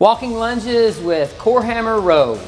Walking lunges with core hammer row.